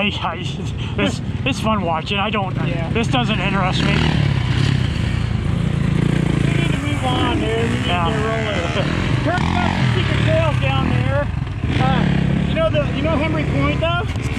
I, I it's, it's fun watching. I don't. Yeah. This doesn't interest me. We need to move on, dude. We need Yeah. to get rolling. Kirk got some secret tails down there. Uh, you know the you know Henry Point though?